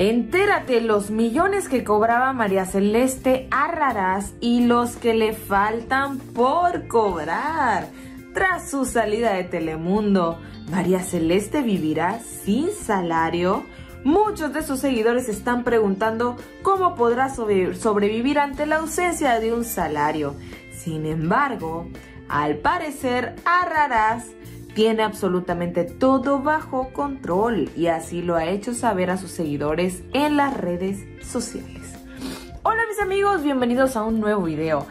Entérate los millones que cobraba María Celeste Arrarás y los que le faltan por cobrar. Tras su salida de Telemundo, ¿María Celeste vivirá sin salario? Muchos de sus seguidores están preguntando cómo podrá sobrevivir ante la ausencia de un salario. Sin embargo, al parecer, Arrarás tiene absolutamente todo bajo control y así lo ha hecho saber a sus seguidores en las redes sociales. Hola mis amigos, bienvenidos a un nuevo video.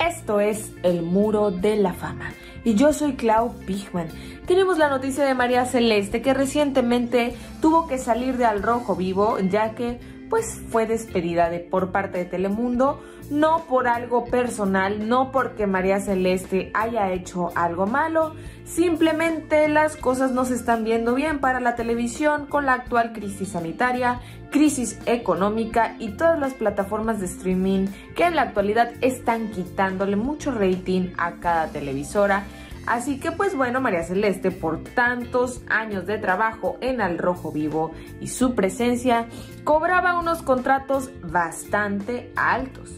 Esto es El Muro de la Fama y yo soy Clau Pigman. Tenemos la noticia de María Celeste que recientemente tuvo que salir de Al Rojo Vivo ya que pues fue despedida de, por parte de Telemundo, no por algo personal, no porque María Celeste haya hecho algo malo, simplemente las cosas no se están viendo bien para la televisión con la actual crisis sanitaria, crisis económica y todas las plataformas de streaming que en la actualidad están quitándole mucho rating a cada televisora Así que pues bueno, María Celeste, por tantos años de trabajo en Al Rojo Vivo y su presencia, cobraba unos contratos bastante altos.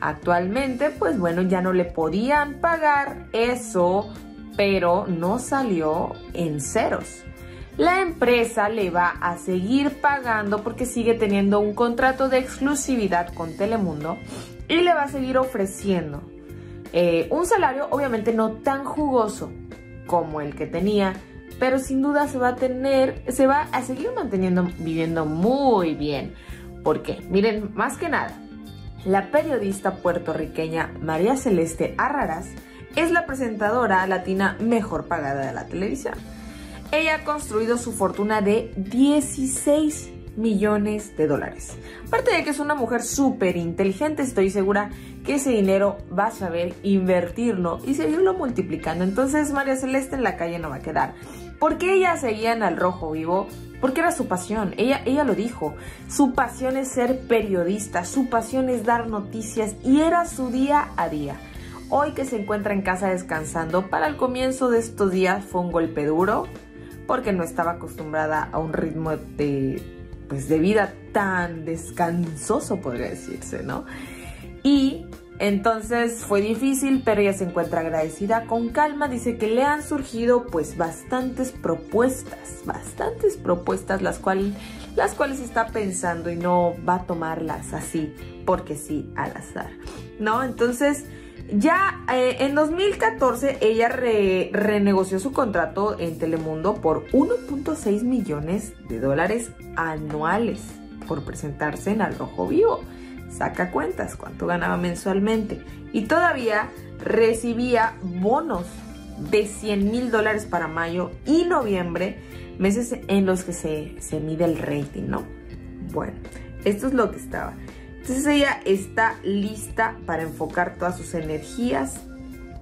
Actualmente, pues bueno, ya no le podían pagar eso, pero no salió en ceros. La empresa le va a seguir pagando porque sigue teniendo un contrato de exclusividad con Telemundo y le va a seguir ofreciendo eh, un salario obviamente no tan jugoso como el que tenía, pero sin duda se va a tener, se va a seguir manteniendo, viviendo muy bien. porque Miren, más que nada, la periodista puertorriqueña María Celeste Arraras es la presentadora latina mejor pagada de la televisión. Ella ha construido su fortuna de 16 millones de dólares. Aparte de que es una mujer súper inteligente, estoy segura que ese dinero va a saber invertirlo y seguirlo multiplicando. Entonces María Celeste en la calle no va a quedar. Porque ella seguía en el rojo vivo? Porque era su pasión, ella, ella lo dijo, su pasión es ser periodista, su pasión es dar noticias y era su día a día. Hoy que se encuentra en casa descansando, para el comienzo de estos días fue un golpe duro, porque no estaba acostumbrada a un ritmo de pues de vida tan descansoso, podría decirse, ¿no? Y entonces fue difícil, pero ella se encuentra agradecida con calma. Dice que le han surgido pues bastantes propuestas, bastantes propuestas las, las cuales está pensando y no va a tomarlas así, porque sí, al azar, ¿no? Entonces ya eh, en 2014 ella renegoció su contrato en Telemundo por 1.6 millones de dólares anuales por presentarse en Al Rojo Vivo. Saca cuentas cuánto ganaba mensualmente y todavía recibía bonos de 100 mil dólares para mayo y noviembre, meses en los que se, se mide el rating, ¿no? Bueno, esto es lo que estaba. Entonces ella está lista para enfocar todas sus energías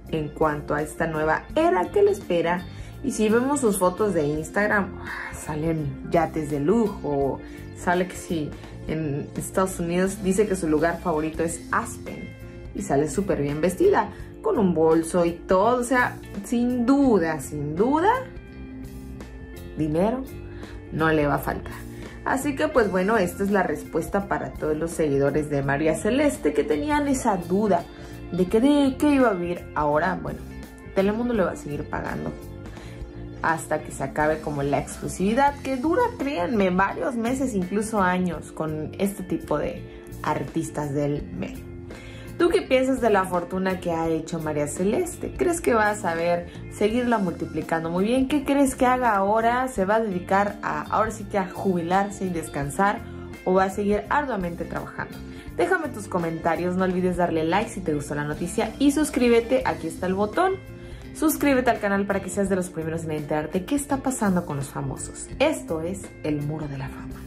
en cuanto a esta nueva era que le espera. Y si vemos sus fotos de Instagram, ah, salen yates de lujo, sale que sí, en Estados Unidos dice que su lugar favorito es Aspen y sale súper bien vestida, con un bolso y todo, o sea, sin duda, sin duda, dinero no le va a faltar. Así que pues bueno, esta es la respuesta para todos los seguidores de María Celeste que tenían esa duda de que de qué iba a vivir. Ahora, bueno, Telemundo le va a seguir pagando hasta que se acabe como la exclusividad que dura, créanme, varios meses, incluso años con este tipo de artistas del medio. ¿Tú qué piensas de la fortuna que ha hecho María Celeste? ¿Crees que va a saber seguirla multiplicando muy bien? ¿Qué crees que haga ahora? ¿Se va a dedicar a ahora sí que a jubilarse y descansar? ¿O va a seguir arduamente trabajando? Déjame tus comentarios, no olvides darle like si te gustó la noticia y suscríbete, aquí está el botón. Suscríbete al canal para que seas de los primeros en enterarte qué está pasando con los famosos. Esto es El Muro de la Fama.